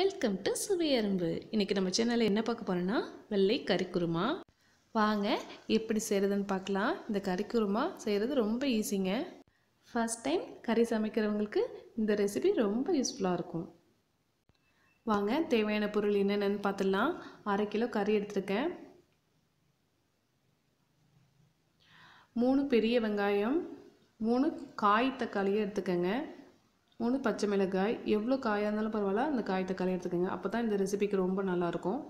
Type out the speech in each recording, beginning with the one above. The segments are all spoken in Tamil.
Welcome to சுவையரும்பு. இன்றைக்கி நம்ம சேனலில் என்ன பார்க்க போகிறோன்னா வெள்ளை கறிக்குருமா வாங்க எப்படி செய்கிறதுன்னு பார்க்கலாம். இந்த கறிக்குருமா செய்கிறது ரொம்ப ஈஸிங்க ஃபர்ஸ்ட் டைம் கறி சமைக்கிறவங்களுக்கு இந்த ரெசிபி ரொம்ப யூஸ்ஃபுல்லாக இருக்கும். வாங்க தேவையான பொருள் என்னென்னு பார்த்துடலாம். அரை கிலோ கறி எடுத்துருக்கேன். மூணு பெரிய வெங்காயம் மூணு காய் தக்காளியை எடுத்துக்கோங்க. மூணு பச்சை மிளகாய். எவ்வளோ காயாக இருந்தாலும் பரவாயில்ல. அந்த காய் தக்காளி எடுத்துக்கோங்க. அப்போ தான் இந்த ரெசிபிக்கு ரொம்ப நல்லாயிருக்கும்.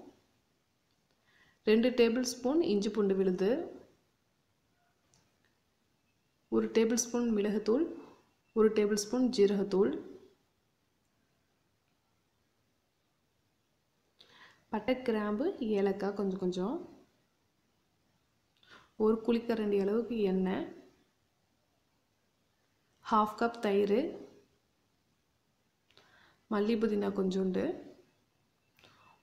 ரெண்டு டேபிள் ஸ்பூன் இஞ்சி பூண்டு விழுது. ஒரு டேபிள் ஸ்பூன் மிளகுத்தூள். ஒரு டேபிள் ஸ்பூன் ஜீரகத்தூள். பட்டை கிராம்பு ஏலக்காய் கொஞ்சம் கொஞ்சம். ஒரு குளிக்கரண்டி அளவுக்கு எண்ணெய். ஹாஃப் கப் தயிர். மல்லி புதினா கொஞ்சோண்டு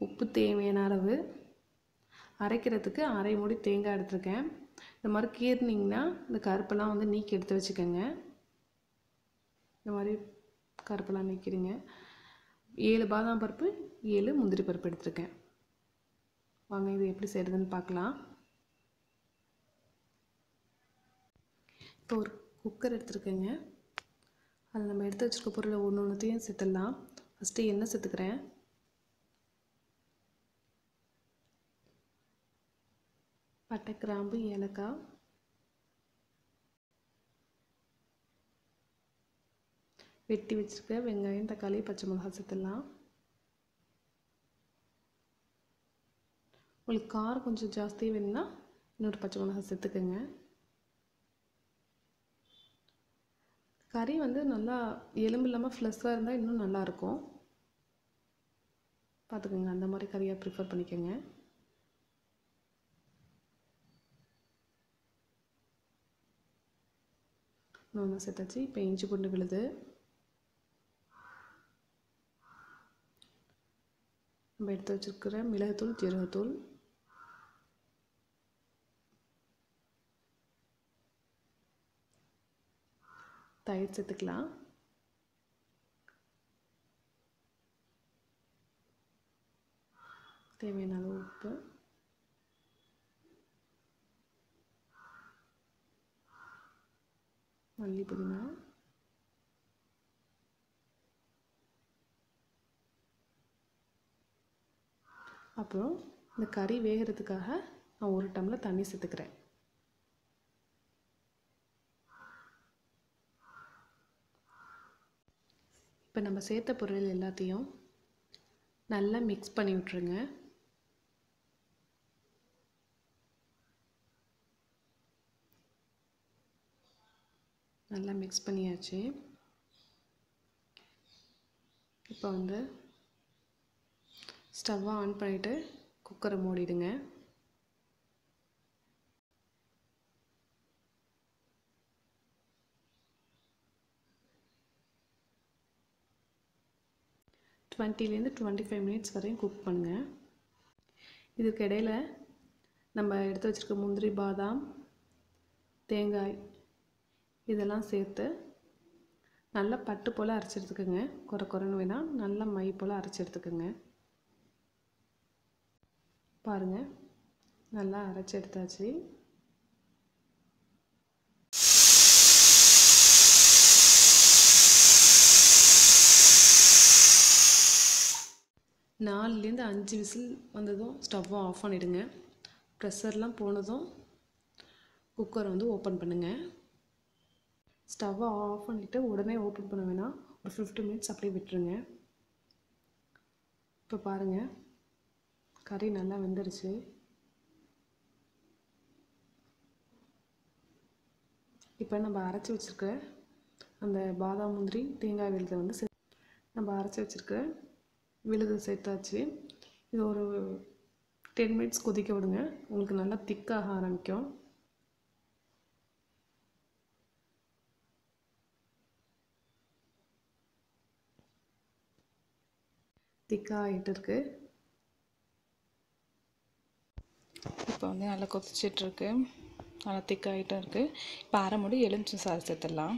உப்பு தேவையான அளவு அரைக்கிறதுக்கு அரை மூடி தேங்காய் எடுத்திருக்கேன். இந்த மாதிரி கீர்னிங்கன்னா இந்த கருப்பெல்லாம் வந்து நீக்கி எடுத்து வச்சுக்கோங்க. இந்த மாதிரி கருப்பெல்லாம் நீக்கிறீங்க ஏழு பாதாம் பருப்பு ஏழு முந்திரி பருப்பு எடுத்திருக்கேன். வாங்க இது எப்படி செய்கிறதுன்னு பார்க்கலாம். இப்போ ஒரு குக்கர் எடுத்துருக்கேங்க. அதை நம்ம எடுத்து வச்சுருக்க பொருளை ஒன்று ஒன்றுத்தையும் சேர்த்துடலாம். ஃபஸ்ட்டு எண்ணெய் சேர்த்துக்கிறேன் பட்டை கிராம்பு ஏலக்காய். வெட்டி வச்சுருக்க வெங்காயம் தக்காளி பச்சை மிளகா சேர்த்துடலாம் உங்களுக்கு காரம் கொஞ்சம் ஜாஸ்தி வேணும்னா இன்னொரு பச்சை மிளகா சேர்த்துக்கோங்க கறி வந்து நல்லா எலும்பு இல்லாமல் ஃப்ளஸ்ஸாக இருந்தால் இன்னும் நல்லாயிருக்கும் பார்த்துக்கோங்க அந்த மாதிரி கறியாக ப்ரிஃபர் பண்ணிக்கோங்க. ஒன்று சேர்த்தாச்சு. இப்போ இஞ்சி பூண்டு விழுது. நம்ம எடுத்து வச்சுருக்கிற மிளகுத்தூள் ஜீரகத்தூள். தயிர் சேர்த்துக்கலாம். தேவையான அளவு உப்பு. மல்லி புதினா. அப்புறம் இந்த கறி வேகிறதுக்காக நான் ஒரு டம்ளர் தண்ணி சேர்த்துக்கிறேன். இப்போ நம்ம சேர்த்த பொருள் எல்லாத்தையும் நல்லா மிக்ஸ் பண்ணி விட்ருங்க நல்லா மிக்ஸ் பண்ணியாச்சு. இப்போ வந்து ஸ்டவ்வை ஆன் பண்ணிவிட்டு குக்கரை மூடிடுங்க. டுவெண்ட்டிலேருந்து டுவெண்ட்டி ஃபைவ் மினிட்ஸ் வரையும் குக் பண்ணுங்கள் இதுக்கு இடையில் நம்ம எடுத்து வச்சுருக்க முந்திரி பாதாம் தேங்காய் இதெல்லாம் சேர்த்து நல்லா பட்டு போல் அரைச்சி எடுத்துக்கோங்க. குறை குறைன்னு வேணால் நல்லா மை போல் அரைச்சி எடுத்துக்கோங்க. பாருங்கள் நல்லா அரைச்சி எடுத்தாச்சு. நாலுலேருந்து அஞ்சு விசில் வந்ததும் ஸ்டவ்வை ஆஃப் பண்ணிவிடுங்க ப்ரெஷர்லாம் போனதும் குக்கரை வந்து ஓப்பன் பண்ணுங்கள் ஸ்டவ்வை ஆஃப் பண்ணிவிட்டு உடனே ஓப்பன் பண்ண வேணாம். ஒரு ஃபிஃப்டி மினிட்ஸ் அப்படியே விட்டுருங்க. இப்போ பாருங்கள் கறி நல்லா வெந்துருச்சு. இப்போ நம்ம அரைச்சி வச்சுருக்க அந்த பாதாம் முந்திரி தேங்காய் வெளியில் வந்து நம்ம அரைச்சி வச்சுருக்க விழுது சேர்த்தாச்சு. இது ஒரு டென் மினிட்ஸ் கொதிக்க விடுங்க. உங்களுக்கு நல்லா திக்காக ஆரம்பிக்கும். திக்காக ஆகிட்டு இருக்கு. இப்போ வந்து நல்லா கொதிச்சிட்ருக்கு நல்லா திக்காகிட்டும் இருக்குது இப்போ அரை முடி எலுமிச்சம் சாறு சேர்த்துடலாம்.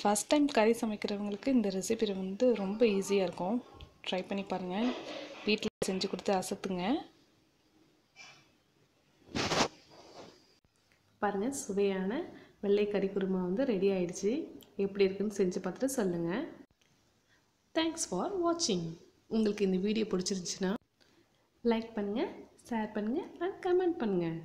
ஃபஸ்ட் டைம் கறி சமைக்கிறவங்களுக்கு இந்த ரெசிபி வந்து ரொம்ப ஈஸியாக இருக்கும். ட்ரை பண்ணி பாருங்கள் வீட்டில் செஞ்சு கொடுத்து அசத்துங்க. பாருங்கள் சுவையான வெள்ளை கறி குருமா வந்து ரெடி ஆயிடுச்சு. எப்படி இருக்குன்னு செஞ்சு பார்த்துட்டு சொல்லுங்கள் தேங்க்ஸ் ஃபார் வாட்சிங் உங்களுக்கு இந்த வீடியோ பிடிச்சிருந்துச்சுன்னா லைக் பண்ணுங்கள் ஷேர் பண்ணுங்கள் அண்ட் கமெண்ட் பண்ணுங்கள்